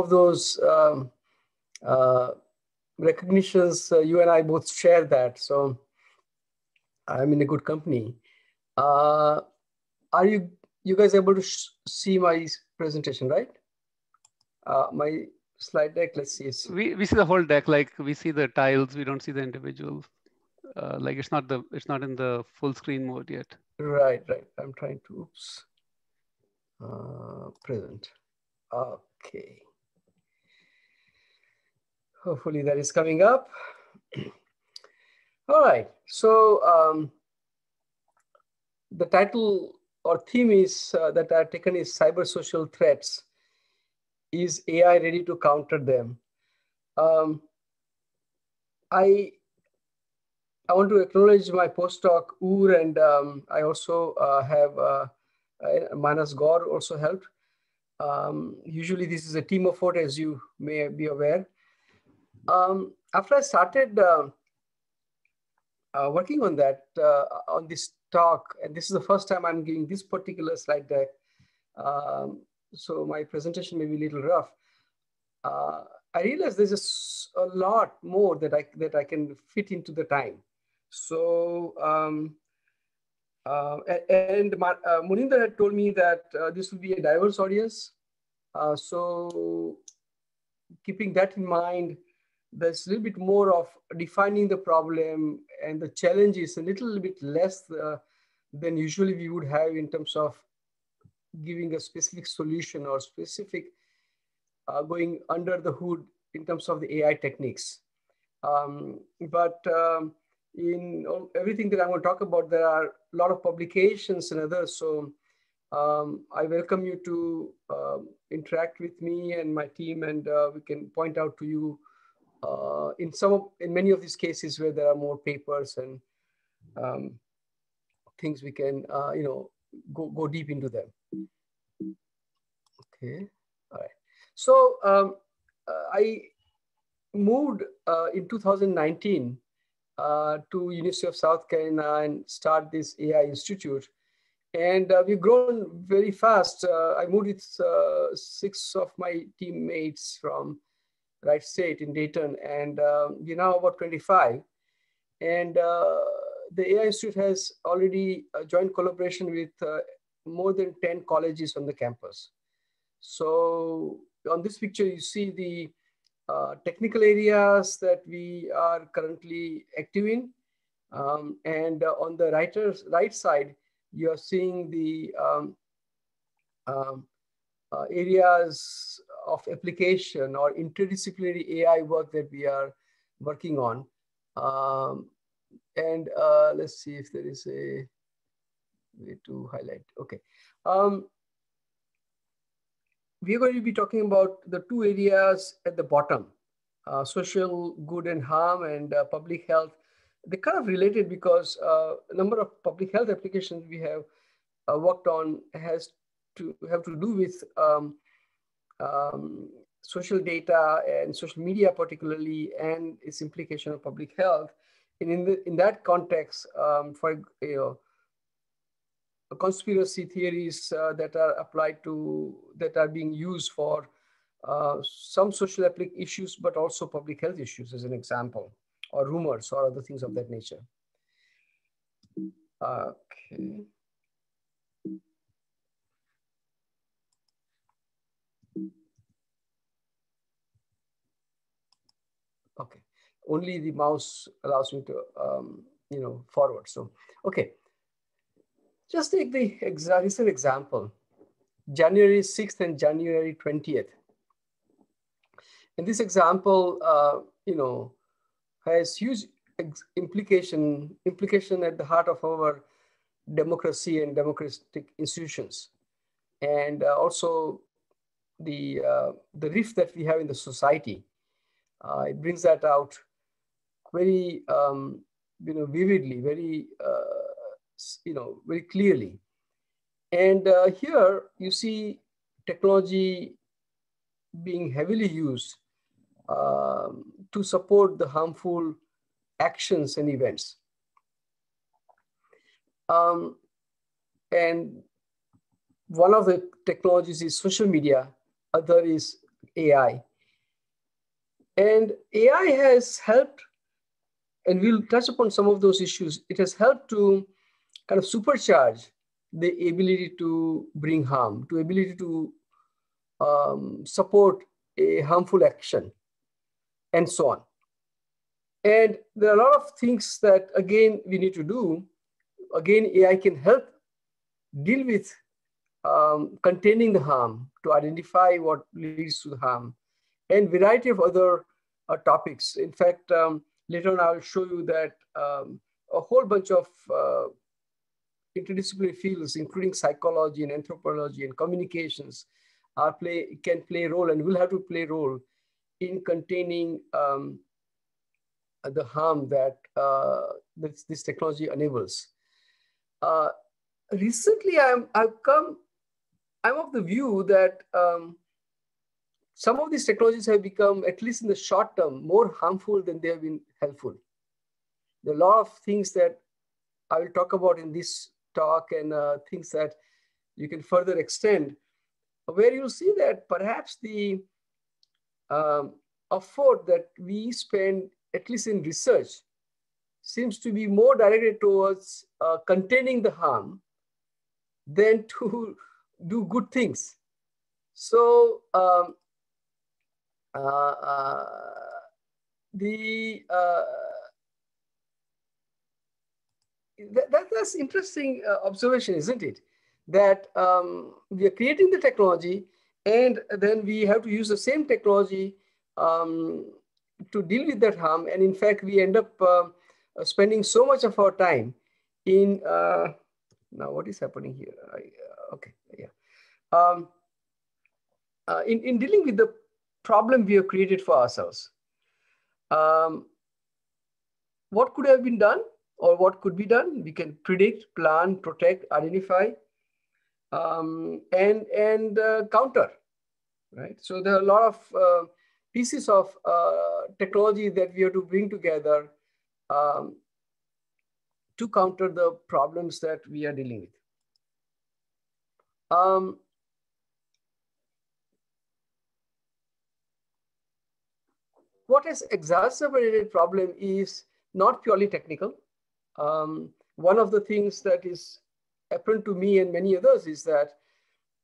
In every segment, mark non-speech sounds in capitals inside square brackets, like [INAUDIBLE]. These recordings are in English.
of those um, uh, recognitions, uh, you and I both share that. So I'm in a good company. Uh, are you you guys able to see my presentation, right? Uh, my slide deck, let's see. We, we see the whole deck, like we see the tiles, we don't see the individual. Uh, like it's not the it's not in the full screen mode yet. Right, right. I'm trying to oops. Uh, present. Okay. Hopefully that is coming up. All right. So um, the title or theme is uh, that I've taken is cyber social threats. Is AI ready to counter them? Um, I I want to acknowledge my postdoc Ugur, and um, I also uh, have uh, uh Manas Gaur also helped. Um, usually, this is a team effort, as you may be aware. Um, after I started uh, uh, working on that, uh, on this talk, and this is the first time I'm giving this particular slide deck, um, so my presentation may be a little rough. Uh, I realized there's a, lot more that I that I can fit into the time. So um, uh, and uh, Munindar had told me that uh, this will be a diverse audience. Uh, so keeping that in mind, there's a little bit more of defining the problem and the challenge is a little bit less uh, than usually we would have in terms of giving a specific solution or specific uh, going under the hood in terms of the AI techniques. Um, but um, in everything that I'm going to talk about, there are a lot of publications and others. So um, I welcome you to um, interact with me and my team, and uh, we can point out to you uh, in some of, in many of these cases where there are more papers and um, things we can uh, you know go go deep into them. Okay, all right. So um, uh, I moved uh, in 2019 uh, to University of South Carolina and start this AI Institute. And uh, we've grown very fast. I moved with six of my teammates from Wright State in Dayton, and um, we're now about 25. And uh, the AI Institute has already a joint collaboration with uh, more than 10 colleges on the campus. So on this picture, you see the uh, technical areas that we are currently active in. Um, and uh, on the writer's right side, you're seeing the um, um, uh, areas of application or interdisciplinary AI work that we are working on. Um, and uh, let's see if there is a way to highlight. Okay. Um, we're going to be talking about the two areas at the bottom, uh, social good and harm and uh, public health. They're kind of related because uh, a number of public health applications we have uh, worked on has to have to do with um, um, social data and social media particularly and its implication of public health. And in, the, in that context, um, for you know, conspiracy theories uh, that are applied to, that are being used for uh, some social issues, but also public health issues as an example, or rumors or other things of that nature. Okay. Okay, only the mouse allows me to, um, you know, forward. So, okay, just take the exact recent example, January 6th and January 20th. In this example, uh, you know, has huge implication, implication at the heart of our democracy and democratic institutions. And uh, also the, uh, the rift that we have in the society uh, it brings that out very, um, you know, vividly, very, uh, you know, very clearly. And uh, here you see technology being heavily used um, to support the harmful actions and events. Um, and one of the technologies is social media, other is AI. And AI has helped, and we'll touch upon some of those issues. It has helped to kind of supercharge the ability to bring harm, to ability to um, support a harmful action, and so on. And there are a lot of things that, again, we need to do. Again, AI can help deal with um, containing the harm, to identify what leads to the harm, and variety of other uh, topics. In fact, um, later on, I'll show you that um, a whole bunch of uh, interdisciplinary fields, including psychology and anthropology and communications, are play can play a role and will have to play a role in containing um, the harm that uh, this, this, technology enables. Uh, recently, I'm, I've come, I'm of the view that um, some of these technologies have become, at least in the short term, more harmful than they have been helpful. There are a lot of things that I will talk about in this talk and uh, things that you can further extend, where you'll see that perhaps the um, effort that we spend, at least in research, seems to be more directed towards uh, containing the harm than to [LAUGHS] do good things. So um, the uh, that, that, that's interesting uh, observation, isn't it? That um, we are creating the technology and then we have to use the same technology um, to deal with that harm. And in fact, we end up uh, spending so much of our time in, uh, now what is happening here? I, uh, okay, yeah. Um, uh, in, in dealing with the problem we have created for ourselves. Um, what could have been done? or what could be done. We can predict, plan, protect, identify, um, and and uh, counter. Right. So there are a lot of uh, pieces of uh, technology that we have to bring together um, to counter the problems that we are dealing with. Um, what has exacerbated the problem is not purely technical. Um, one of the things that is apparent to me and many others is that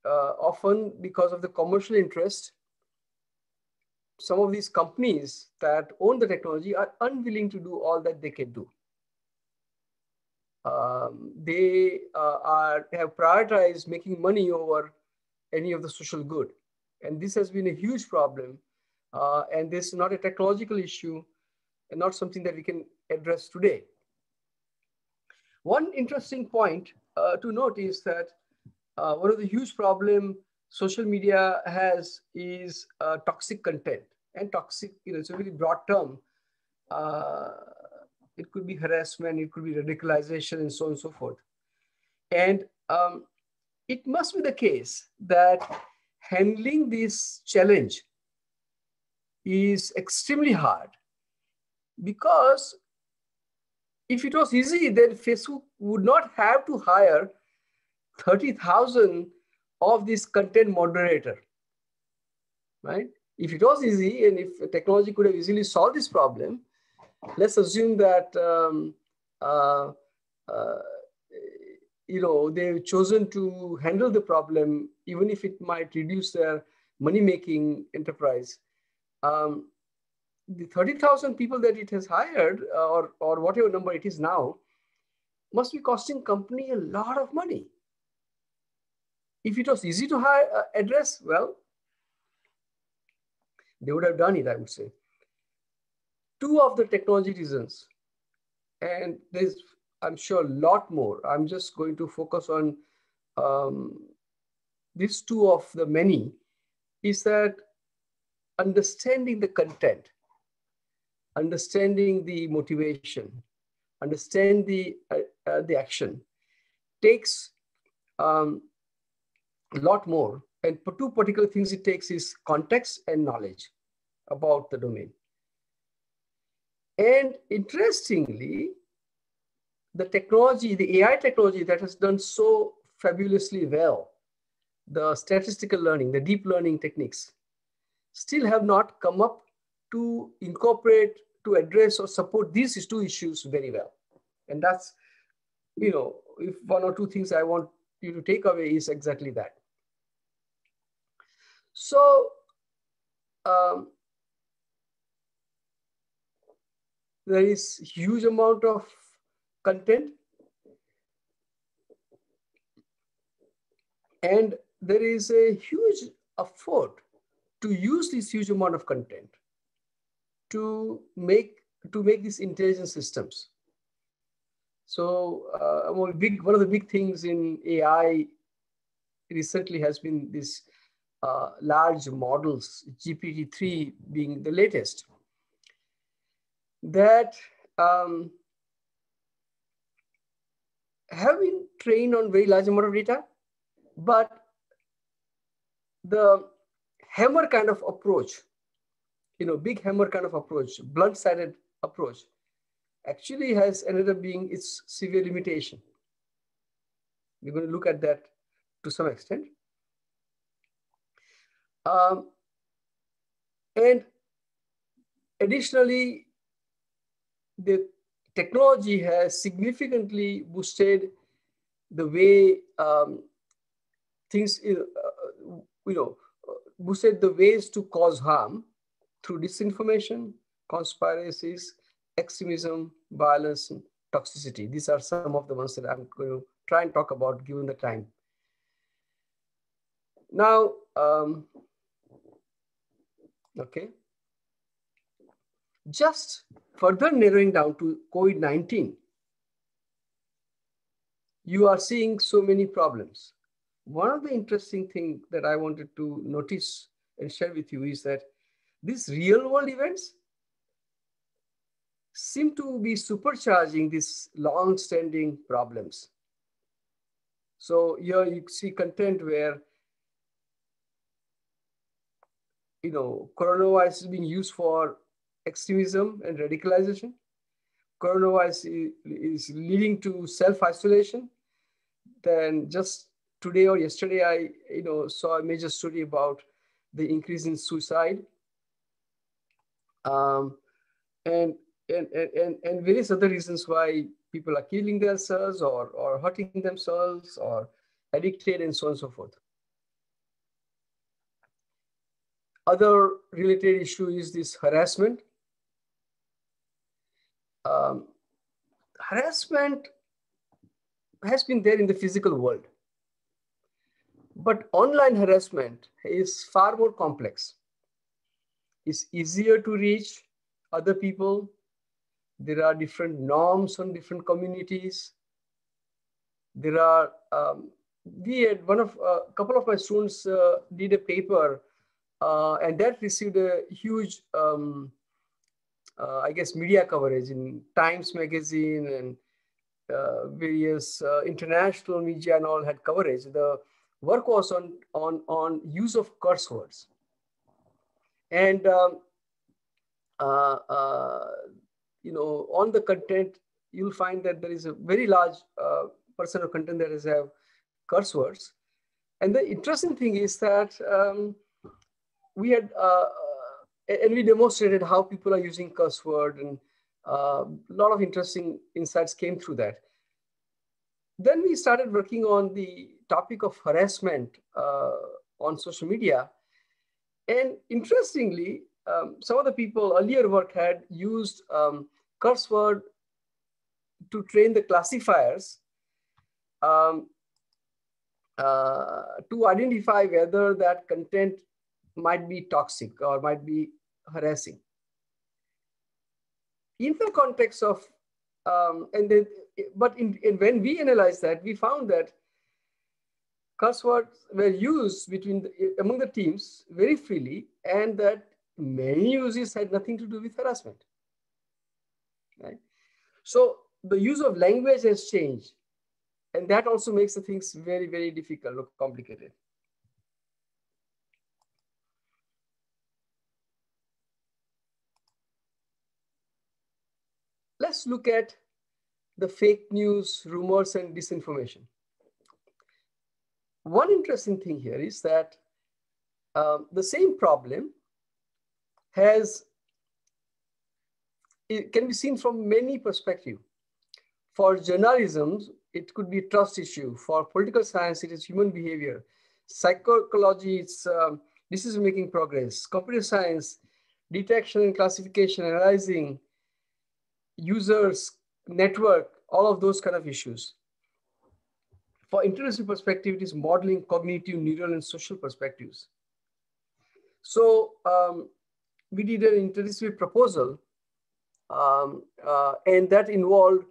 uh, often because of the commercial interest, some of these companies that own the technology are unwilling to do all that they can do. Um, they uh, are have prioritized making money over any of the social good, and this has been a huge problem. Uh, and this is not a technological issue, and not something that we can address today. One interesting point uh, to note is that uh, one of the huge problem social media has is uh, toxic content and toxic, you know, it's a very broad term. Uh, it could be harassment, it could be radicalization and so on and so forth. And um, it must be the case that handling this challenge is extremely hard because if it was easy, then Facebook would not have to hire 30,000 of this content moderator, right? If it was easy and if technology could have easily solved this problem, let's assume that, um, uh, uh, you know, they've chosen to handle the problem, even if it might reduce their money-making enterprise. Um, the 30,000 people that it has hired uh, or, or whatever number it is now must be costing company a lot of money. If it was easy to hire, uh, address, well, they would have done it, I would say. Two of the technology reasons, and there's, I'm sure, a lot more. I'm just going to focus on um, these two of the many, is that understanding the content understanding the motivation, understand the, uh, uh, the action takes um, a lot more. And two particular things it takes is context and knowledge about the domain. And interestingly, the technology, the AI technology that has done so fabulously well, the statistical learning, the deep learning techniques, still have not come up to incorporate, to address or support these two issues very well. And that's, you know, if one or two things I want you to take away is exactly that. So, um, there is huge amount of content and there is a huge effort to use this huge amount of content to make to make these intelligent systems. So uh, one, big, one of the big things in AI recently has been this uh, large models, GPT-3 being the latest, that um, have been trained on very large amount of data, but the hammer kind of approach, you know, big hammer kind of approach, blunt-sided approach, actually has ended up being its severe limitation. We're going to look at that to some extent. Um, and additionally, the technology has significantly boosted the way um, things, uh, you know, boosted the ways to cause harm through disinformation, conspiracies, extremism, violence, and toxicity. These are some of the ones that I'm going to try and talk about given the time. Now, um, okay. Just further narrowing down to COVID-19, you are seeing so many problems. One of the interesting things that I wanted to notice and share with you is that these real world events seem to be supercharging these long-standing problems. So here you see content where you know coronavirus is being used for extremism and radicalization. Coronavirus is leading to self-isolation. Then just today or yesterday, I you know saw a major story about the increase in suicide. Um, and and, and, and various other reasons why people are killing themselves or, or hurting themselves or addicted and so on and so forth. Other related issue is this harassment. Um, harassment has been there in the physical world, but online harassment is far more complex. It's easier to reach other people there are different norms on different communities. There are, um, we had one of, a uh, couple of my students uh, did a paper uh, and that received a huge, um, uh, I guess, media coverage in Times Magazine and uh, various uh, international media and all had coverage. The work was on, on, on use of curse words. And um, you know, on the content, you'll find that there is a very large uh, percent of content that have curse words. And the interesting thing is that um, we had, uh, and we demonstrated how people are using curse word and uh, a lot of interesting insights came through that. Then we started working on the topic of harassment uh, on social media. And interestingly, um, some of the people earlier work had used um, curse word to train the classifiers um, uh, to identify whether that content might be toxic or might be harassing. In the context of, um, and then, but in, in, when we analyzed that, we found that curse words were used between the, among the teams very freely and that many uses had nothing to do with harassment. Right? So the use of language has changed. And that also makes the things very, very difficult or complicated. Let's look at the fake news, rumors, and disinformation. One interesting thing here is that um, the same problem has it can be seen from many perspectives. For journalism, it could be trust issue. For political science, it is human behavior. Psychology, it's um, decision-making progress. Computer science, detection and classification, analyzing users, network, all of those kind of issues. For interdisciplinary perspective, it is modeling cognitive, neural, and social perspectives. So um, we did an interdisciplinary proposal, um, uh, and that involved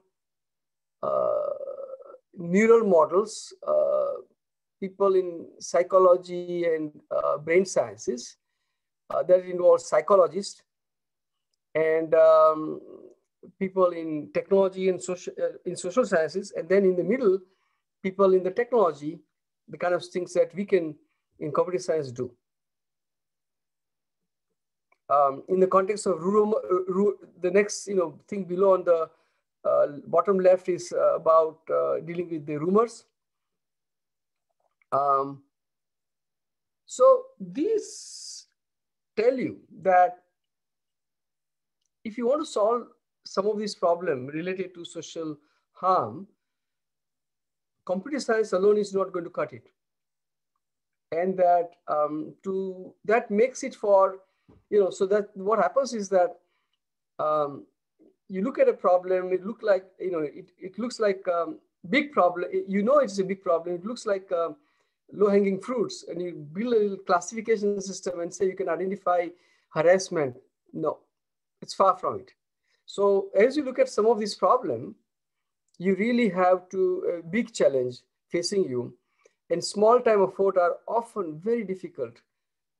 uh, neural models, uh, people in psychology and uh, brain sciences, uh, that involved psychologists, and um, people in technology and social, uh, in social sciences, and then in the middle, people in the technology, the kind of things that we can in computer science do. Um, in the context of rural, rural, the next you know thing below on the uh, bottom left is uh, about uh, dealing with the rumors. Um, so these tell you that if you want to solve some of these problems related to social harm, computer science alone is not going to cut it. And that um, to that makes it for, you know, so that what happens is that um, you look at a problem, it look like, you know, it, it looks like um, big problem. You know it's a big problem. It looks like um, low-hanging fruits and you build a little classification system and say you can identify harassment. No, it's far from it. So as you look at some of these problems, you really have to, a big challenge facing you and small time effort are often very difficult.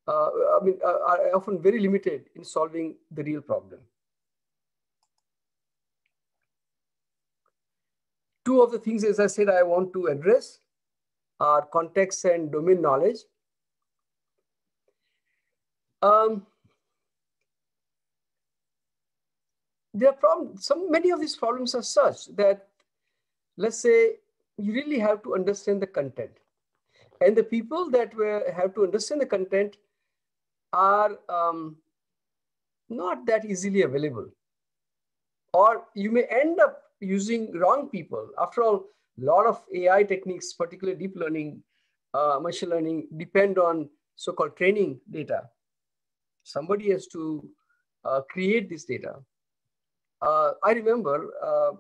Uh, I mean, uh, are often very limited in solving the real problem. Two of the things, as I said, I want to address are context and domain knowledge. Um, there are problems, some, many of these problems are such that, let's say, you really have to understand the content. And the people that were, have to understand the content are um, not that easily available. Or you may end up using wrong people. After all, a lot of AI techniques, particularly deep learning, uh, machine learning, depend on so-called training data. Somebody has to uh, create this data. Uh, I remember uh,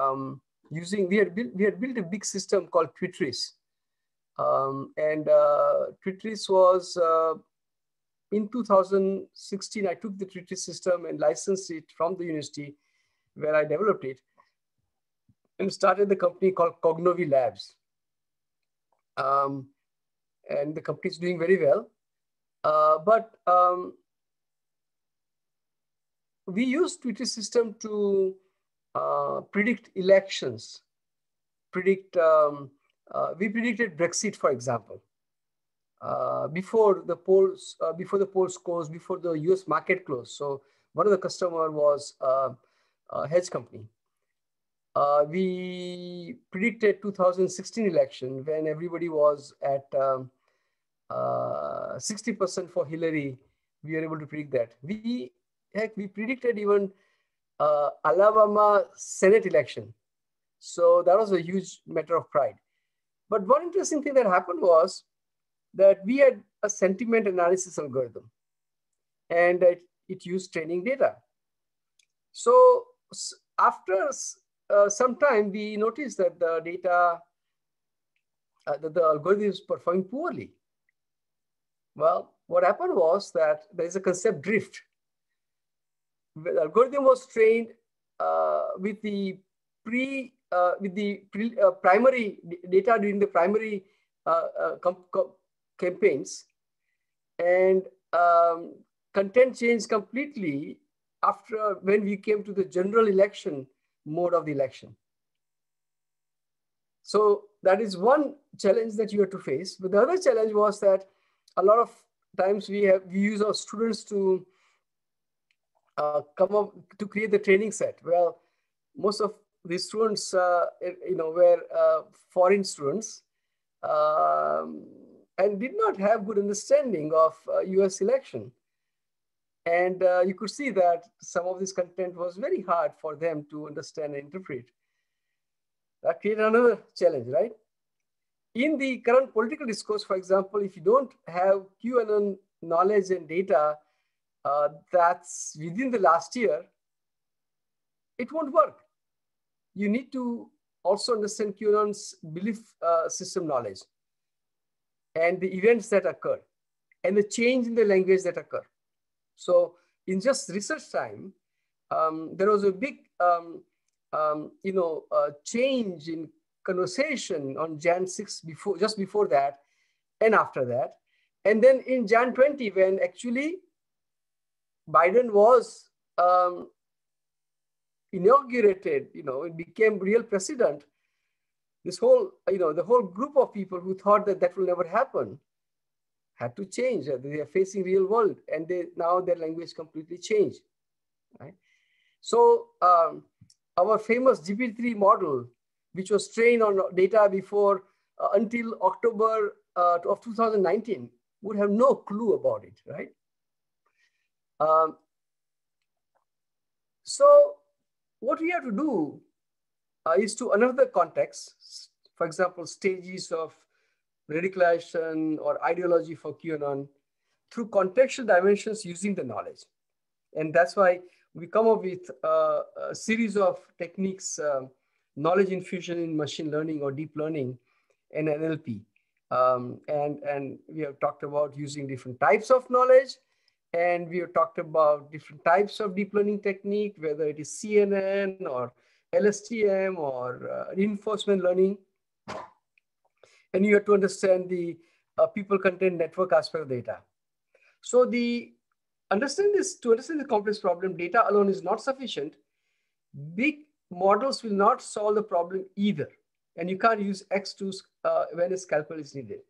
um, using, we had, built, we had built a big system called Twitris. Um, and uh, Twitris was, uh, in 2016, I took the Twitris system and licensed it from the university where I developed it and started the company called Cognovi Labs. Um, and the company is doing very well. Uh, but um, we use Twitris system to uh, predict elections, predict, um, uh, we predicted Brexit, for example. Uh, before the polls, uh, before the polls closed, before the US market closed. So one of the customer was uh, a hedge company. Uh, we predicted 2016 election when everybody was at 60% um, for Hillary. We were able to predict that. We heck, we predicted even uh, Alabama Senate election. So that was a huge matter of pride. But one interesting thing that happened was that we had a sentiment analysis algorithm and it, it used training data. So after uh, sometime we noticed that the data, uh, that the algorithm is performing poorly. Well, what happened was that there is a concept drift. The algorithm was trained uh, with the pre, uh, with the pre, uh, primary data during the primary uh, campaigns, and um, content changed completely after when we came to the general election mode of the election. So that is one challenge that you have to face. But the other challenge was that a lot of times we have we use our students to uh, come up to create the training set. Well, most of the students, uh, you know, were uh, foreign students um, and did not have good understanding of US uh, election. And uh, you could see that some of this content was very hard for them to understand and interpret. That created another challenge, right? In the current political discourse, for example, if you don't have QAnon knowledge and data uh, that's within the last year, it won't work. You need to also understand QAnon's belief uh, system knowledge and the events that occur and the change in the language that occur. So in just research time, um, there was a big, um, um, you know, uh, change in conversation on Jan 6 before, just before that and after that. And then in Jan 20, when actually Biden was um, inaugurated, you know, it became real president, this whole, you know, the whole group of people who thought that that will never happen had to change. They are facing real world and they now their language completely changed, right? So um, our famous GPT-3 model, which was trained on data before uh, until October uh, of 2019, would have no clue about it, right? Um, so what we have to do uh, is to another context, for example, stages of radicalization or ideology for QAnon through contextual dimensions using the knowledge. And that's why we come up with uh, a series of techniques, uh, knowledge infusion in machine learning or deep learning and NLP. Um, and, and we have talked about using different types of knowledge and we have talked about different types of deep learning technique, whether it is CNN or LSTM or uh, reinforcement learning. And you have to understand the uh, people content network aspect of data. So the understand this, to understand the complex problem, data alone is not sufficient. Big models will not solve the problem either. And you can't use X2 uh, when a scalpel is needed.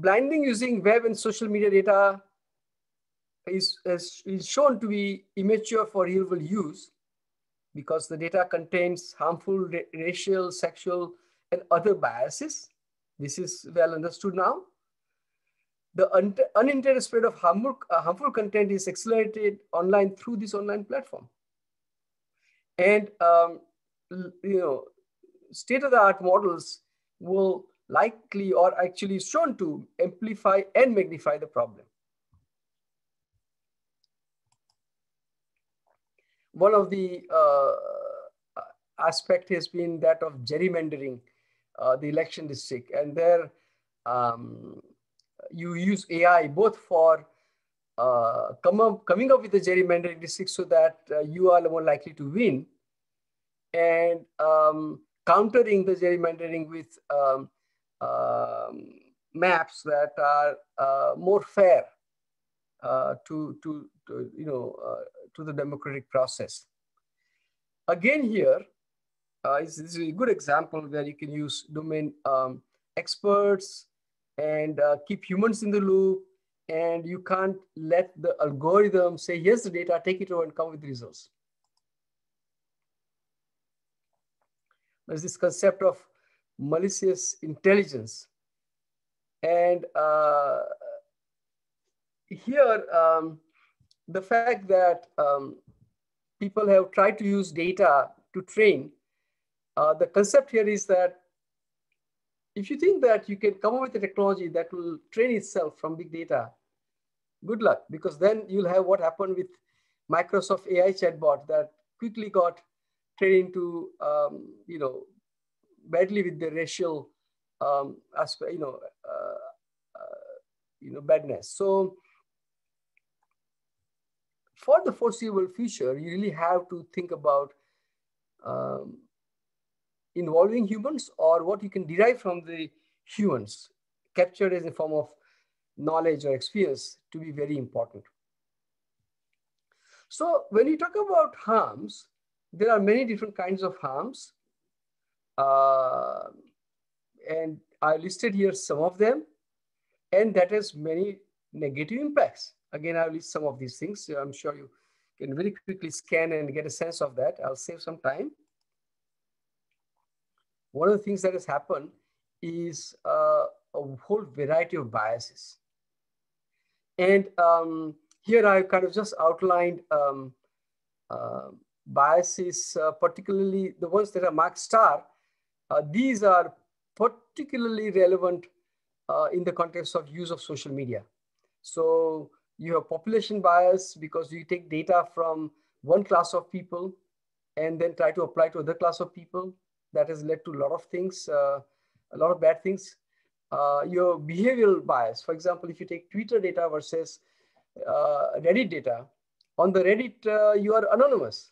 Blinding using web and social media data is, is, shown to be immature for real world use because the data contains harmful racial, sexual, and other biases. This is well understood now. The un unintended spread of harmful, uh, harmful content is accelerated online through this online platform. And um, you know, state-of-the-art models will likely or actually shown to amplify and magnify the problem. One of the uh, aspect has been that of gerrymandering uh, the election district. And there um, you use AI both for uh, come up, coming up with the gerrymandering district so that uh, you are more likely to win and um, countering the gerrymandering with um, maps that are uh, more fair uh, to, to, to, you know, uh, to the democratic process. Again here, this is a good example where you can use domain um, experts and keep humans in the loop and you can't let the algorithm say, here's the data, take it over and come with results. There's this concept of malicious intelligence. And uh, here, um, the fact that um, people have tried to use data to train, uh, the concept here is that if you think that you can come up with a technology that will train itself from big data, good luck, because then you'll have what happened with Microsoft AI chatbot that quickly got trained to, um, you know, badly with the racial um, aspect, you know, uh, uh, you know, badness. So for the foreseeable future, you really have to think about um, involving humans or what you can derive from the humans captured as a form of knowledge or experience to be very important. So when you talk about harms, there are many different kinds of harms. Uh, and I listed here some of them, and that has many negative impacts. Again, I'll list some of these things. I'm sure you can very quickly scan and get a sense of that. I'll save some time. One of the things that has happened is uh, a whole variety of biases. And um, here I kind of just outlined um, uh, biases, uh, particularly the ones that are marked star. Uh, these are particularly relevant uh, in the context of use of social media. So you have population bias because you take data from one class of people and then try to apply to other class of people. That has led to a lot of things, uh, a lot of bad things. Uh, your behavioral bias, for example, if you take Twitter data versus uh, Reddit data, on the Reddit, uh, you are anonymous.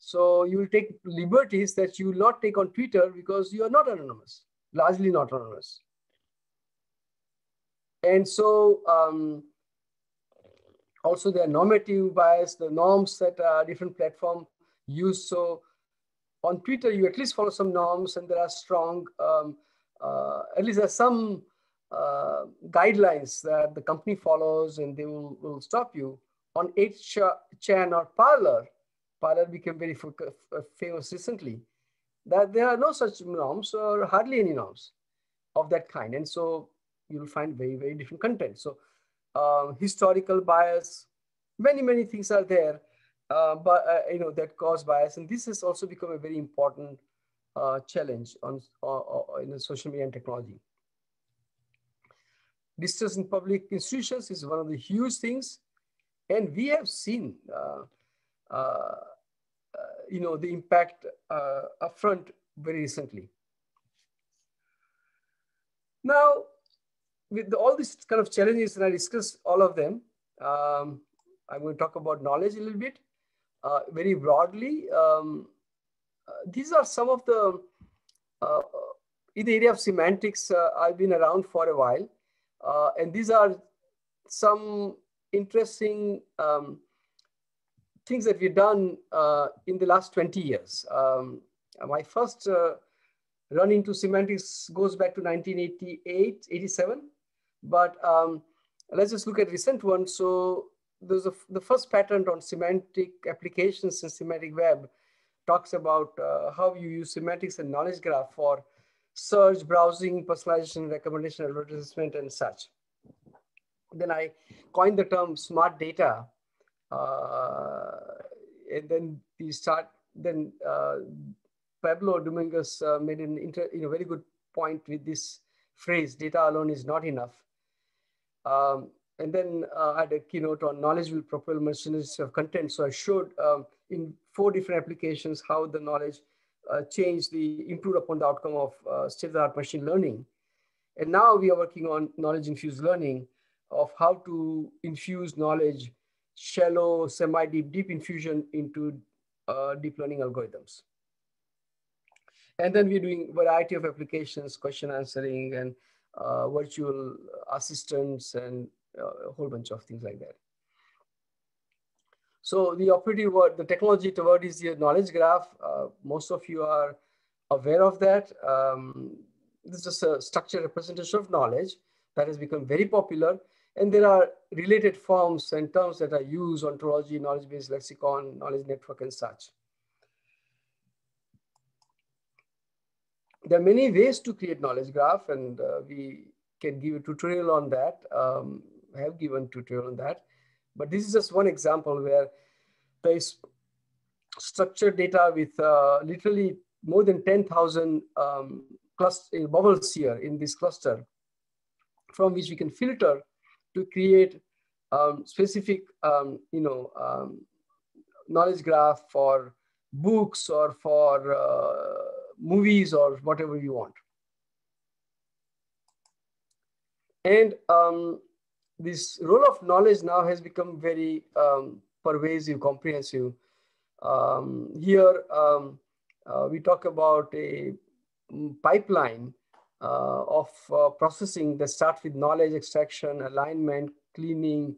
So you will take liberties that you will not take on Twitter because you are not anonymous, largely not anonymous. And so um, also there are normative bias, the norms that uh, different platform use. So on Twitter, you at least follow some norms and there are strong, um, uh, at least there's some uh, guidelines that the company follows and they will, will stop you. On 8chan or Parler, Parler became very famous recently, that there are no such norms or hardly any norms of that kind. And so you'll find very, very different content. So uh, historical bias, many, many things are there, uh, but uh, you know that cause bias, and this has also become a very important uh, challenge on in social media and technology. Distrust in public institutions is one of the huge things, and we have seen, uh, uh, you know, the impact upfront very recently. Now, with all these kind of challenges, and I discussed all of them, um, I'm going to talk about knowledge a little bit. Uh, very broadly, um, uh, these are some of the, uh, in the area of semantics, uh, I've been around for a while. Uh, and these are some interesting um, things that we've done uh, in the last 20 years. Um, my first run into semantics goes back to 1988, 87. But um, let's just look at recent ones. So there's a, the first patent on semantic applications in semantic web talks about uh, how you use semantics and knowledge graph for search, browsing, personalization, recommendation, advertisement, and such. Then I coined the term smart data. Uh, and then we start, then uh, Pablo Domingos uh, made an inter, you know, very good point with this phrase, data alone is not enough. Um, and then uh, I had a keynote on knowledge will propel machineries of content. So I showed um, in four different applications how the knowledge uh, changed the improved upon the outcome of uh, state-of-the-art machine learning. And now we are working on knowledge infused learning of how to infuse knowledge, shallow, semi-deep, deep infusion into uh, deep learning algorithms. And then we're doing variety of applications, question answering and uh, virtual assistants and uh, a whole bunch of things like that. So the operative word, the technology word is the knowledge graph. Uh, most of you are aware of that. Um, this is a structured representation of knowledge that has become very popular. And there are related forms and terms that are used, ontology, knowledge-based lexicon, knowledge network, and such. there are many ways to create knowledge graph and uh, we can give a tutorial on that. Um, I have given tutorial on that, but this is just one example where there is structured data with uh, literally more than 10,000 um, bubbles here in this cluster from which we can filter to create um, specific, um, you know, um, knowledge graph for books or for uh, movies or whatever you want. And um, this role of knowledge now has become very um, pervasive, comprehensive. Um, here, uh, we talk about a mm, pipeline of uh, processing that start with knowledge extraction, alignment, cleaning,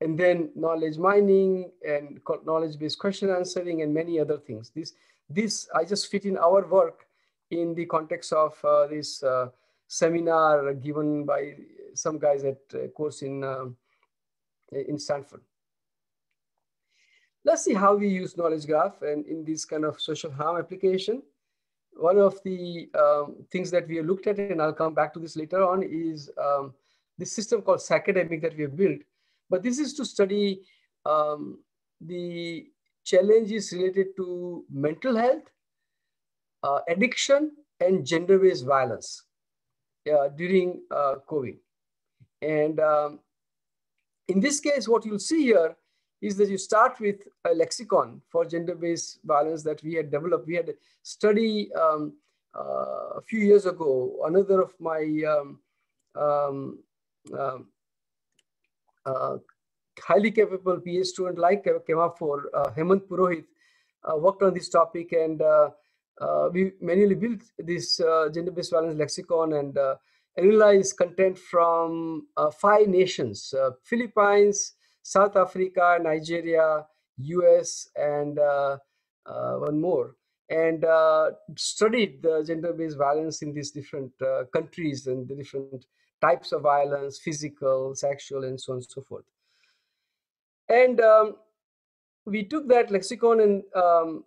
and then knowledge mining and knowledge-based question answering and many other things. This this I just fit in our work in the context of uh, this uh, seminar given by some guys at a course in, uh, in Stanford. Let's see how we use knowledge graph and in this kind of social harm application. One of the um, things that we have looked at, and I'll come back to this later on, is um, this system called Sacademic that we have built. But this is to study um, the challenges related to mental health, uh, addiction, and gender-based violence uh, during uh, COVID. And um, in this case, what you'll see here is that you start with a lexicon for gender-based violence that we had developed. We had a study um, uh, a few years ago. Another of my um, um, um uh, highly capable PhD student like came Kemafor, uh, Hemant Purohit, uh, worked on this topic and uh, uh, we manually built this uh, gender-based violence lexicon and analyzed content from five nations, Philippines, South Africa, Nigeria, US, and uh, uh, one more, and uh, studied the gender-based violence in these different countries and the different types of violence, physical, sexual, and so on and so forth. And um, we took that lexicon and um,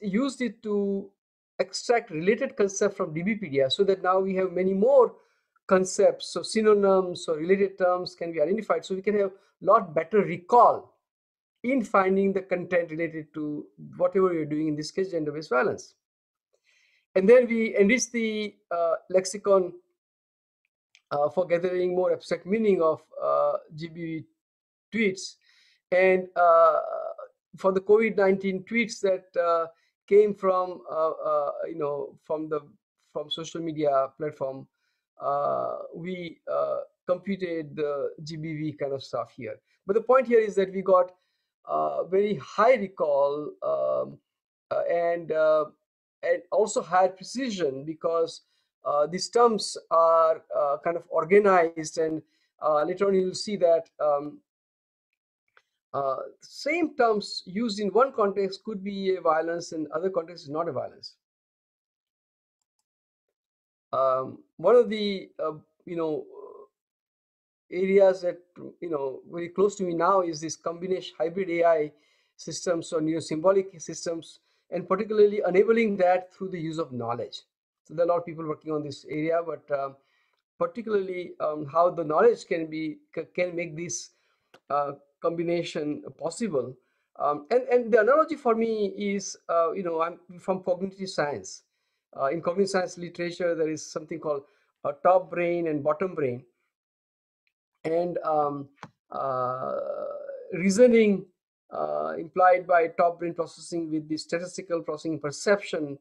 used it to extract related concepts from DBpedia so that now we have many more concepts, so synonyms or related terms can be identified. So we can have lot better recall in finding the content related to whatever you're doing, in this case, gender-based violence. And then we enrich the uh, lexicon uh, for gathering more abstract meaning of uh, GBV tweets. And uh, for the COVID-19 tweets that uh, came from, uh, uh, you know, from the from social media platform, we computed the GBV kind of stuff here. But the point here is that we got uh, very high recall um, and and also high precision because these terms are kind of organized and later on you'll see that um, uh, same terms used in one context could be a violence and other context is not a violence. Um, one of the uh, you know areas that you know very close to me now is this combination hybrid AI systems or neuro-symbolic systems, and particularly enabling that through the use of knowledge. So there are a lot of people working on this area, but um, particularly um, how the knowledge can be can make this uh, combination possible. Um, and and the analogy for me is uh, you know I'm from cognitive science. Uh, in cognitive science literature, there is something called a top brain and bottom brain. And um, uh, reasoning uh, implied by top brain processing with the statistical processing perception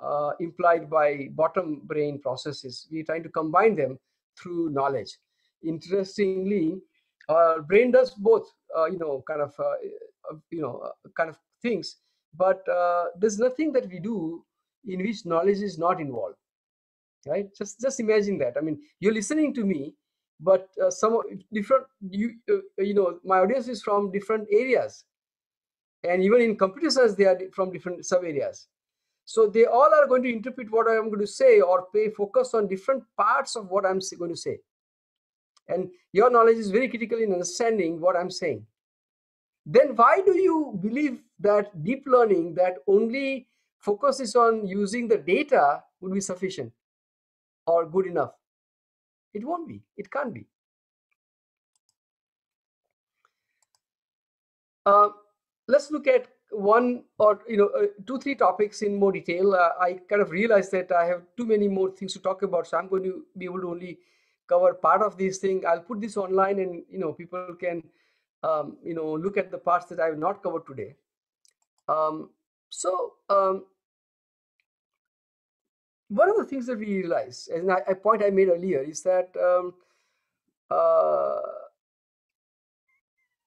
uh, implied by bottom brain processes. We're trying to combine them through knowledge. Interestingly, our brain does both, uh, you know, kind of, uh, you know, kind of things, but there's nothing that we do in which knowledge is not involved right just just imagine that i mean you're listening to me but uh, some different you uh, you know my audience is from different areas. And even in computer science they are from different sub areas so they all are going to interpret what i am going to say or pay focus on different parts of what i'm going to say. And your knowledge is very critical in understanding what i'm saying. Then why do you believe that deep learning that only focuses on using the data would be sufficient or good enough. It won't be. It can't be. Uh, let's look at one or you know uh, two three topics in more detail. Uh, I kind of realized that I have too many more things to talk about, so I'm going to be able to only cover part of this thing. I'll put this online, and you know people can um, you know look at the parts that I have not covered today. Um, so um, one of the things that we realize, and a point I made earlier, is that um, uh,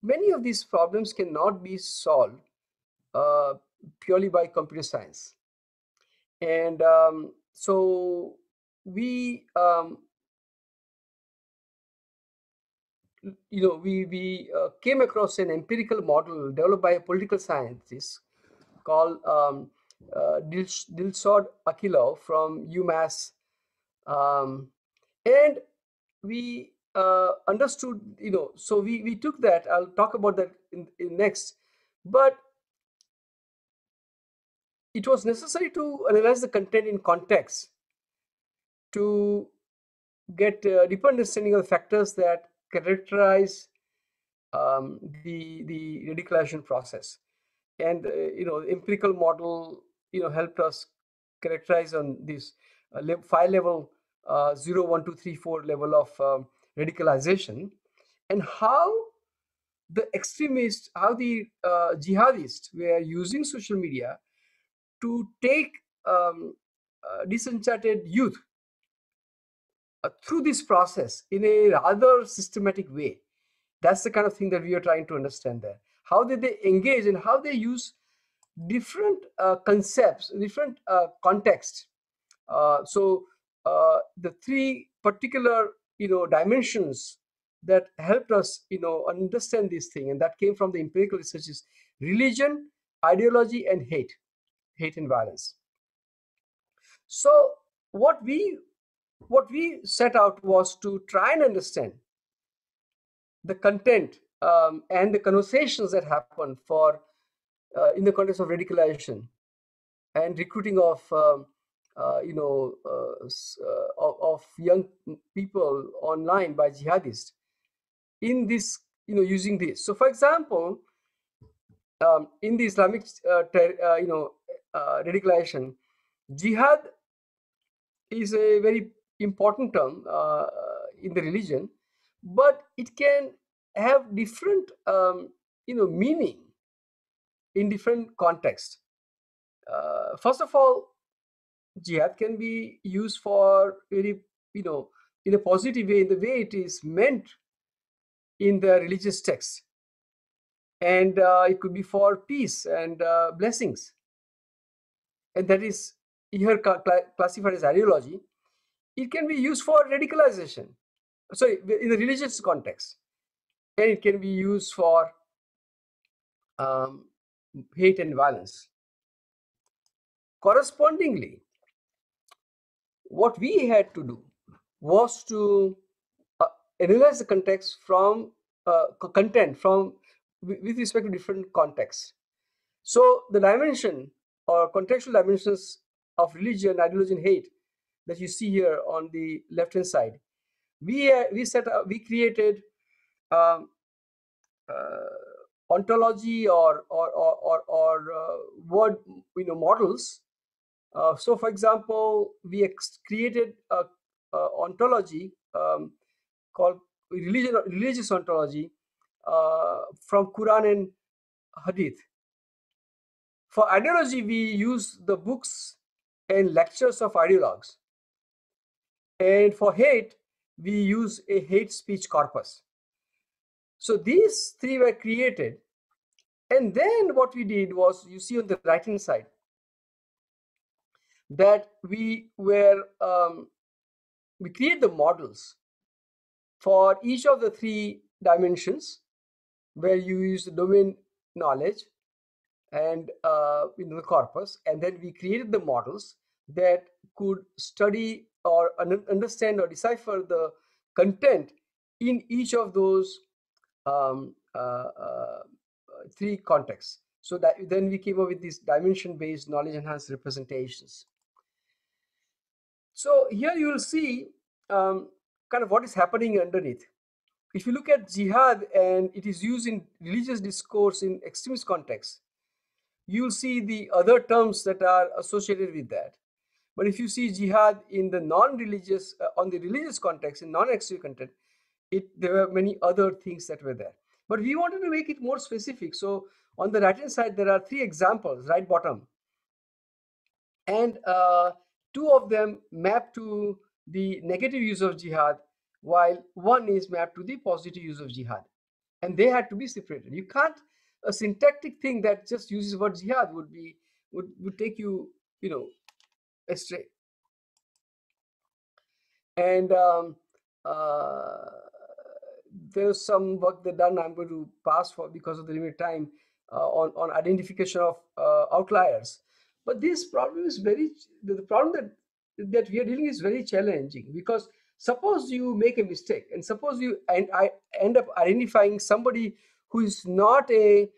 many of these problems cannot be solved uh, purely by computer science. And um, so we, um, you know, we, we uh, came across an empirical model developed by a political scientist called uh, Dilshod Achilov from UMass. Um, and we uh, understood, you know, so we, we took that, I'll talk about that in, in next, but it was necessary to analyze the content in context to get a deeper understanding of the factors that characterize um, the the radicalization process. And uh, you know empirical model you know helped us characterize on this uh, five level uh, 0 1 2 3 4 level of um, radicalization. And how the extremists how the uh, jihadists were using social media to take um, uh, disenchanted youth uh, through this process in a rather systematic way. That's the kind of thing that we are trying to understand there. How did they engage and how they use different uh, concepts different uh, contexts. Uh, so uh, the three particular you know dimensions that helped us you know understand this thing and that came from the empirical research is religion ideology and hate hate and violence. So what we what we set out was to try and understand the content um, and the conversations that happen for uh, in the context of radicalization and recruiting of um, uh, you know uh, uh, of, of, young people online by jihadists. In this you know using this. So for example um, in the islamic uh, you know radicalization jihad is a very important term in the religion but it can have different um, you know meaning in different contexts uh, first of all jihad can be used for very you know in a positive way in the way it is meant in the religious text and uh, it could be for peace and uh, blessings. And that is here classified as ideology. It can be used for radicalization. Sorry in the religious context. And it can be used for um, hate and violence. Correspondingly what we had to do was to uh, analyze the context from uh, content from with respect to different contexts. So the dimension or contextual dimensions of religion ideology and hate that you see here on the left hand side we uh, we set up we created um, uh, ontology or or or or, or uh, word you know models. Uh, so for example we created a, a ontology um, called religion religious ontology uh, from quran and hadith. For ideology we use the books and lectures of ideologues. And for hate we use a hate speech corpus. So these three were created. And then what we did was, you see on the right hand side, that we were, um, we create the models for each of the three dimensions where you use the domain knowledge and uh, in the corpus. And then we created the models that could study or understand or decipher the content in each of those um, uh, uh, three contexts. So that then we came up with these dimension-based knowledge enhanced representations. So here you will see um, kind of what is happening underneath. If you look at jihad and it is used in religious discourse in extremist context, you will see the other terms that are associated with that. But if you see jihad in the non-religious, uh, on the religious context, in non-extreme content, it there were many other things that were there. But we wanted to make it more specific. So on the right hand side, there are three examples, right bottom. And uh, two of them map to the negative use of jihad, while one is mapped to the positive use of jihad. And they had to be separated. You can't, a syntactic thing that just uses word jihad would be, would, would take you, you know, astray. And um, uh, there's some work that done I'm going to pass for because of the limited time uh, on, on identification of uh, outliers. But this problem is very, the problem that, that we are dealing is very challenging because suppose you make a mistake and suppose you and I end up identifying somebody who is not a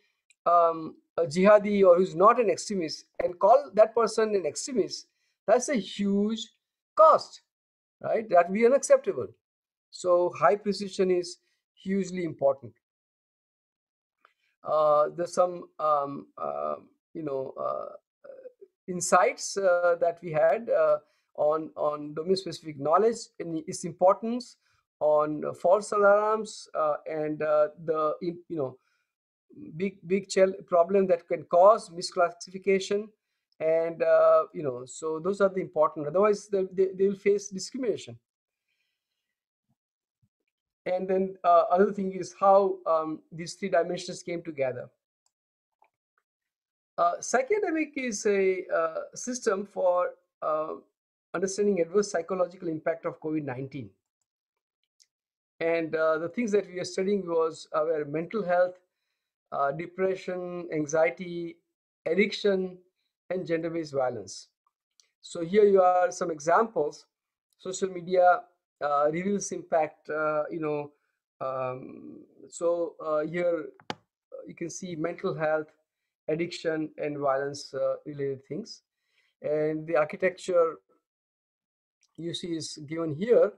um, a jihadi or who's not an extremist and call that person an extremist, that's a huge cost, right? That would be unacceptable. So high precision is hugely important. Uh, there's some, um, uh, you know, uh, insights uh, that we had uh, on on domain-specific knowledge and its importance on false alarms and the you know big big problem that can cause misclassification and uh, you know so those are the important otherwise they, they, they will face discrimination and then uh, other thing is how um, these three dimensions came together uh, psychedemic is a uh, system for uh, understanding adverse psychological impact of covid-19 and uh, the things that we are studying was our mental health uh, depression, anxiety, addiction, and gender-based violence. So here you are some examples. Social media uh, reveals impact, uh, you know, um, so uh, here uh, you can see mental health, addiction, and violence uh, related things. And the architecture you see is given here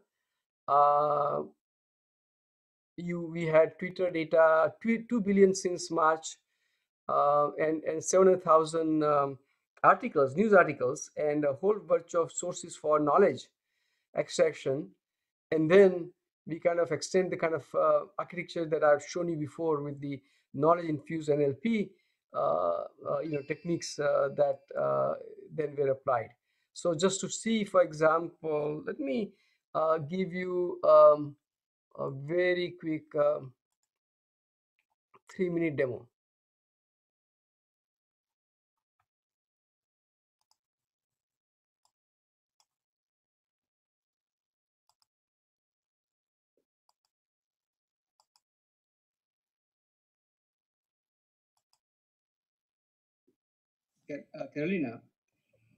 you we had Twitter data, two, 2 billion since March, uh, and, and 700,000 um, articles, news articles, and a whole bunch of sources for knowledge extraction. And then we kind of extend the kind of uh, architecture that I've shown you before with the knowledge infused NLP uh, uh, you know, techniques uh, that uh, then were applied. So just to see, for example, let me give you um, a very quick um, three minute demo. Carolina,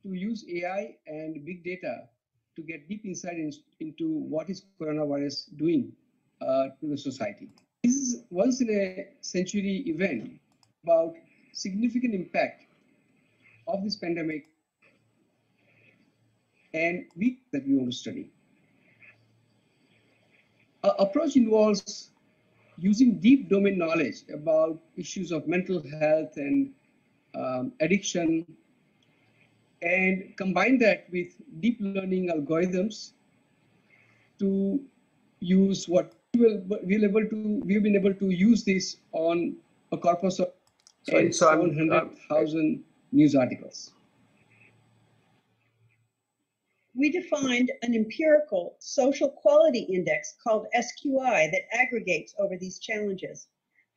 to use AI and big data to get deep insight in, into what is coronavirus doing uh, to the society. This is once in a century event about significant impact of this pandemic and we that we want to study. Our approach involves using deep domain knowledge about issues of mental health and um, addiction and combine that with deep learning algorithms to use what will we'll able to we've been able to use this on a corpus of Sorry, so 700,000 news articles. We defined an empirical social quality index called SQI that aggregates over these challenges.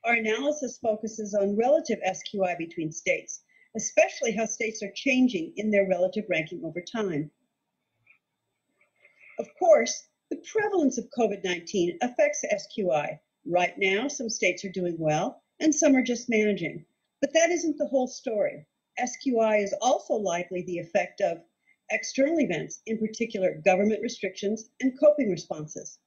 Our analysis focuses on relative SQI between states, especially how states are changing in their relative ranking over time. Of course, the prevalence of COVID 19 affects SQI. Right now, some states are doing well and some are just managing. But that isn't the whole story. SQI is also likely the effect of external events, in particular government restrictions and coping responses.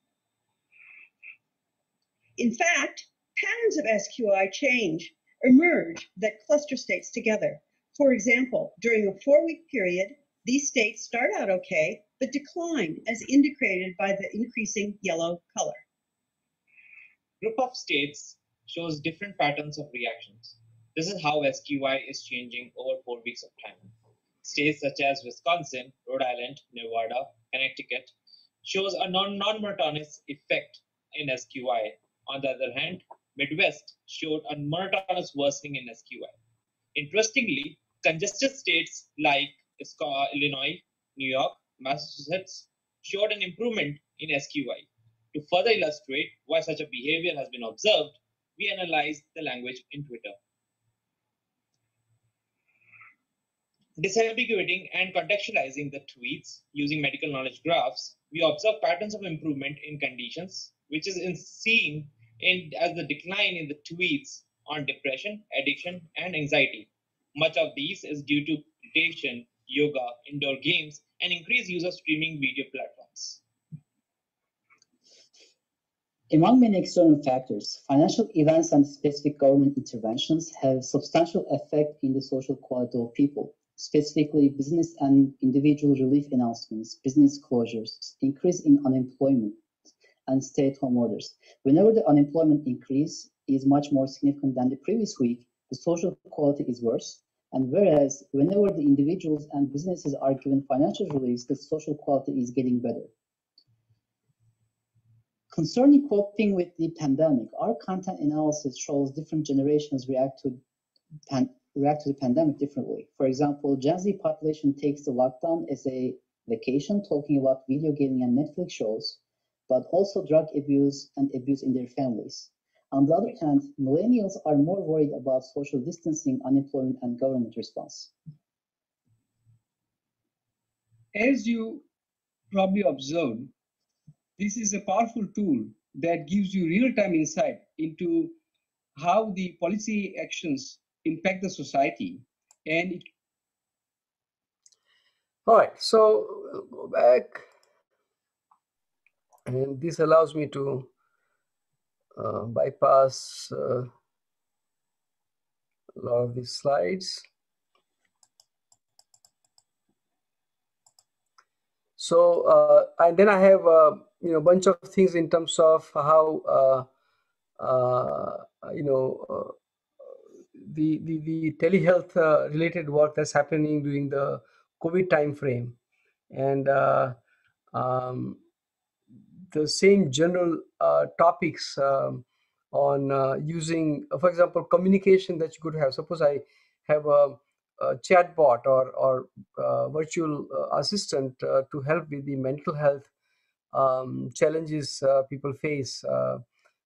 In fact, patterns of SQI change, emerge that cluster states together. For example, during a four week period, these states start out okay, but decline as indicated by the increasing yellow color. Group of states shows different patterns of reactions. This is how SQI is changing over four weeks of time. States such as Wisconsin, Rhode Island, Nevada, Connecticut shows a non-monotonous effect in SQI. On the other hand, Midwest showed a monotonous worsening in SQI. Interestingly, congested states like Illinois, New York, Massachusetts showed an improvement in SQI. To further illustrate why such a behavior has been observed, we analyzed the language in Twitter. Disambiguating and contextualizing the tweets using medical knowledge graphs, we observe patterns of improvement in conditions, which is in seen in, as the decline in the tweets on depression, addiction, and anxiety. Much of these is due to meditation, yoga, indoor games, and increased use of streaming video platforms. Among many external factors, financial events and specific government interventions have substantial effect in the social quality of people, specifically business and individual relief announcements, business closures, increase in unemployment, and stay-at-home orders. Whenever the unemployment increase is much more significant than the previous week, the social quality is worse. And whereas whenever the individuals and businesses are given financial relief, the social quality is getting better. Concerning coping with the pandemic, our content analysis shows different generations react to react to the pandemic differently. For example, Gen Z population takes the lockdown as a vacation, talking about video gaming and Netflix shows, but also drug abuse and abuse in their families. On the other hand, millennials are more worried about social distancing, unemployment, and government response. As you probably observed, this is a powerful tool that gives you real-time insight into how the policy actions impact the society and it all right so go back and this allows me to uh, bypass uh, a lot of these slides. So uh, and then i have uh, you know bunch of things in terms of how uh, uh, you know the, the the telehealth uh, related work that's happening during the COVID time frame, and uh, um, the same general uh, topics um, on using, for example, communication that you could have. Suppose I have a, a chat bot or or virtual assistant to help with the mental health um, challenges uh, people face uh,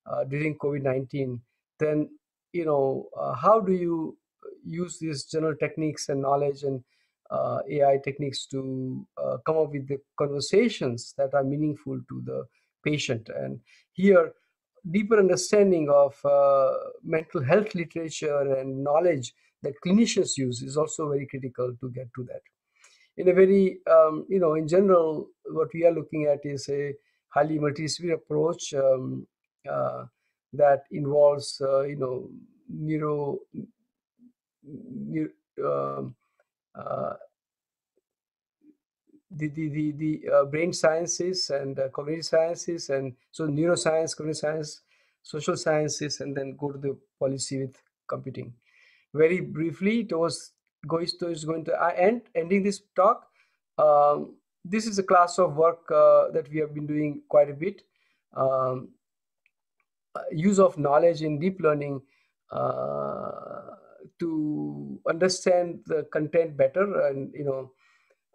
uh, during COVID-19, then you know how do you use these general techniques and knowledge and uh, AI techniques to uh, come up with the conversations that are meaningful to the patient. And here, deeper understanding of uh, mental health literature and knowledge that clinicians use is also very critical to get to that in a very, um, you know, in general, what we are looking at is a highly multidisciplinary approach um, uh, that involves, uh, you know, neuro, neuro the the the, the uh, brain sciences and uh, cognitive sciences and so neuroscience, cognitive science, social sciences, and then go to the policy with computing. Very briefly, it was Goisto is going to end, ending this talk. Um, this is a class of work uh, that we have been doing quite a bit. Um, uh, use of knowledge in deep learning uh, to understand the content better and you know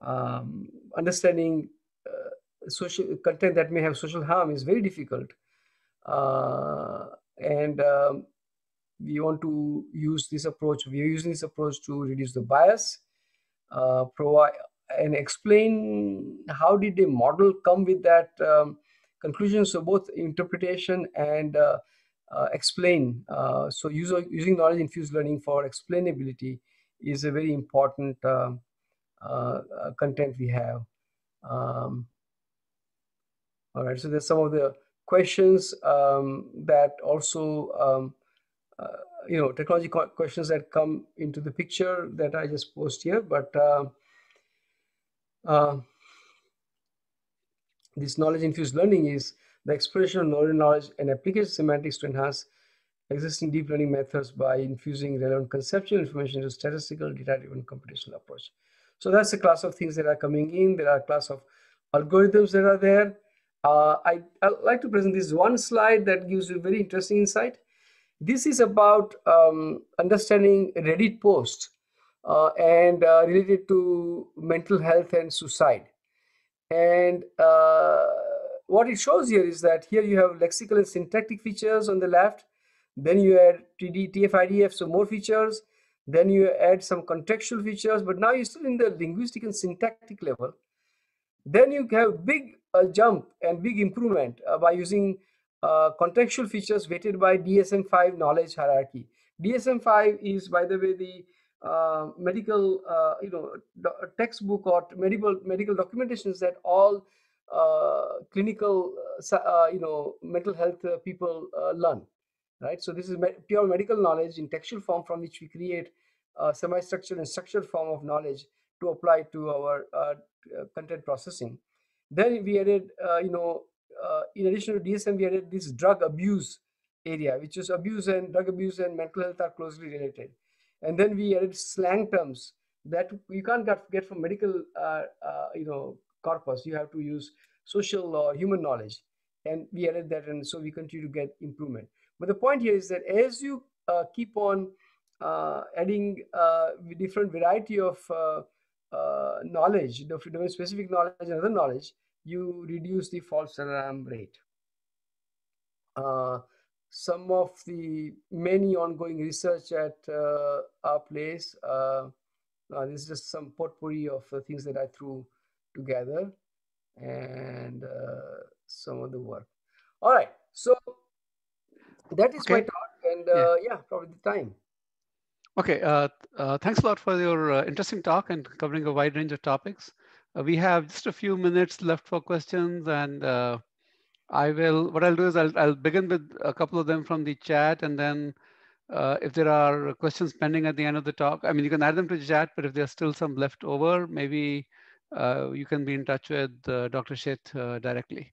um, understanding uh, social content that may have social harm is very difficult uh, and um, we want to use this approach. We are using this approach to reduce the bias, uh, provide and explain how did the model come with that um, conclusion. So both interpretation and uh, uh, explain. Uh, so user, using knowledge infused learning for explainability is a very important um, content we have. Um, all right, so there's some of the questions um, that also um, uh, you know technology questions that come into the picture that I just post here, but uh, uh, this knowledge infused learning is the exploration of knowledge, knowledge and application semantics to enhance existing deep learning methods by infusing relevant conceptual information into statistical data-driven computational approach. So that's a class of things that are coming in. There are a class of algorithms that are there. Uh, I, I'd like to present this one slide that gives you very interesting insight. This is about um, understanding Reddit posts uh, and uh, related to mental health and suicide. And uh, what it shows here is that here you have lexical and syntactic features on the left. Then you add TD, TF-IDF, so more features. Then you add some contextual features, but now you're still in the linguistic and syntactic level. Then you have big uh, jump and big improvement uh, by using uh, contextual features weighted by DSM-5 knowledge hierarchy. DSM-5 is, by the way, the uh, medical, uh, you know, textbook or medical medical documentations that all uh, clinical, uh, uh, you know, mental health uh, people learn, right? So this is me pure medical knowledge in textual form from which we create a semi-structured and structured form of knowledge to apply to our content processing. Then we added, you know, in addition to DSM, we added this drug abuse area, which is abuse and drug abuse and mental health are closely related. And then we added slang terms that you can't get, from medical, uh, uh, you know, corpus. You have to use social or human knowledge. And we added that, and so we continue to get improvement. But the point here is that as you uh, keep on uh, adding uh, different variety of uh, knowledge, the specific knowledge and other knowledge, you reduce the false alarm rate. Uh, some of the many ongoing research at uh, our place. Uh, uh, this is just some potpourri of the things that I threw together and uh, some of the work. All right, so that is okay. my talk, and yeah. Uh, yeah. probably the time. Okay, uh, thanks a lot for your interesting talk and covering a wide range of topics. we have just a few minutes left for questions and I will, what I'll do is I'll, I'll begin with a couple of them from the chat and then uh, if there are questions pending at the end of the talk, I mean, you can add them to the chat, but if there's still some left over, maybe uh, you can be in touch with uh, Dr. Sheth uh, directly.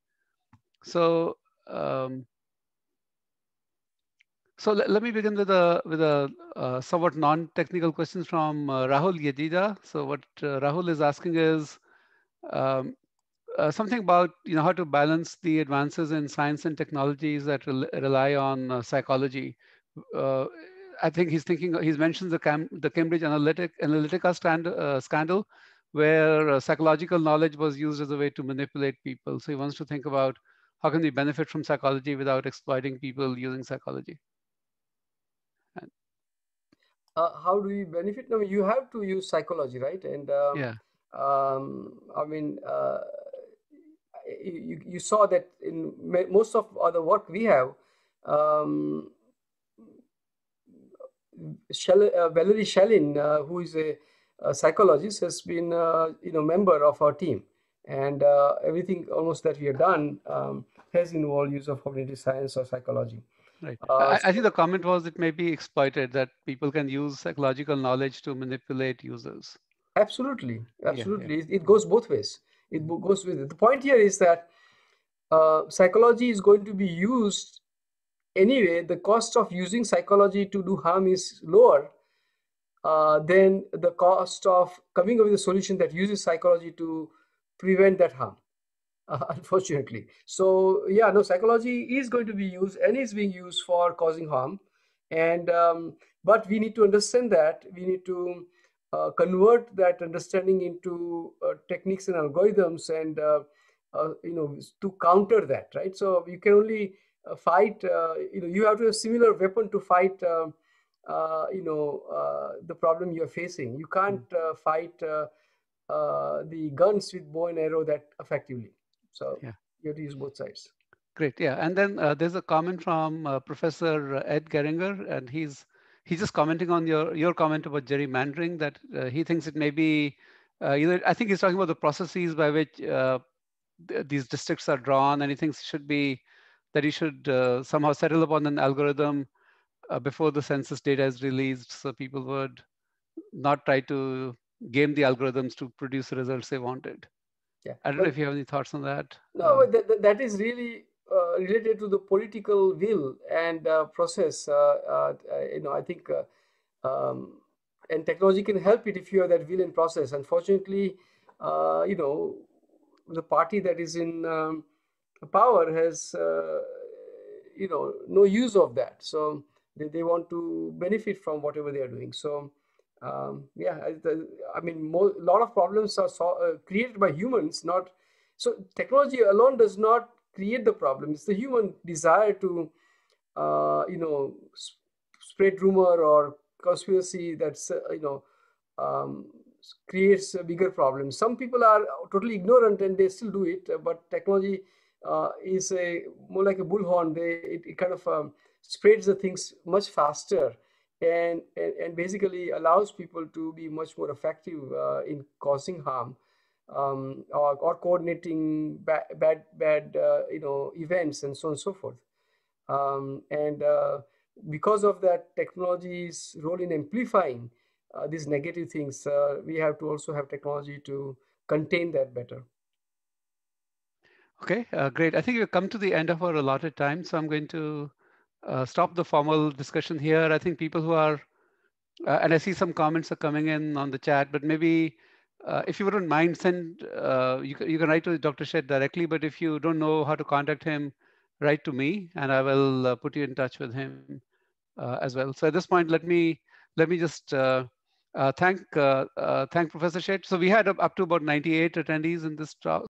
So, um, so let, let, me begin with a with a uh, somewhat non-technical questions from uh, Rahul Yedida. So what Rahul is asking is, um, uh, something about you know how to balance the advances in science and technologies that rely on uh, psychology. Uh, I think he's thinking he's mentioned the Cam the Cambridge Analytic Analytica stand, uh, scandal, where uh, psychological knowledge was used as a way to manipulate people. So he wants to think about how can we benefit from psychology without exploiting people using psychology. Uh, how do we benefit? No, you have to use psychology, right? And um, yeah. Um, I mean, you, you saw that in most of the work we have, um, Shell, uh, Valerie Shalin, uh, who is a, a, psychologist, has been uh, you know member of our team, and uh, everything almost that we have done um, has involved use of cognitive science or psychology. Right. Uh, I, I think the comment was it may be exploited that people can use psychological knowledge to manipulate users. Absolutely, absolutely. Yeah, yeah. It, it goes both ways it goes with it. The point here is that uh, psychology is going to be used anyway. The cost of using psychology to do harm is lower uh, than the cost of coming up with a solution that uses psychology to prevent that harm. Uh, [LAUGHS] unfortunately, so yeah, no, psychology is going to be used and is being used for causing harm, and um, but we need to understand that. We need to uh, convert that understanding into uh, techniques and algorithms and uh, uh you know to counter that right? So you can only uh, fight uh, you know you have to have similar weapon to fight you know the problem you're facing. You can't hmm. fight the guns with bow and arrow that effectively so yeah. you have to use both sides great yeah and then there's a comment from professor ed Gehringer and he's he's just commenting on your your comment about gerrymandering that uh, he thinks it may be uh, either I think he's talking about the processes by which uh, th these districts are drawn, and he thinks should be that he should uh, somehow settle upon an algorithm uh, before the census data is released, so people would not try to game the algorithms to produce the results they wanted. Yeah, I don't but, know if you have any thoughts on that. No, um, that, that is really uh, related to the political will and uh, process. Uh, you know, I think, um, and technology can help it if you have that will and process. Unfortunately, you know, the party that is in um, power has, you know, no use of that. So they, they want to benefit from whatever they are doing. So um, yeah, I, the, I mean, a lot of problems are so, uh, created by humans, not so. Technology alone does not create the problem. It's the human desire to, uh, you know, spread rumor or conspiracy that's, uh, you know, um, creates a bigger problem. Some people are totally ignorant and they still do it, but technology uh, is a more like a bullhorn. They it, it kind of um, spreads the things much faster and, and, and basically allows people to be much more effective uh, in causing harm um, or, or, coordinating bad, bad, bad uh, you know, events and so on and so forth. Um, and uh, because of that technology's role in amplifying uh, these negative things, uh, we have to also have technology to contain that better. Okay, uh, great. I think we've come to the end of our allotted time, so I'm going to uh, stop the formal discussion here. I think people who are, uh, and I see some comments are coming in on the chat, but maybe uh, if you wouldn't mind, send, uh, you, can, you can write to Dr. Sheth directly, but if you don't know how to contact him, write to me and I will uh, put you in touch with him as well. So at this point, let me, let me just thank, thank Professor Sheth. So we had up, up to about 98 attendees in this talk.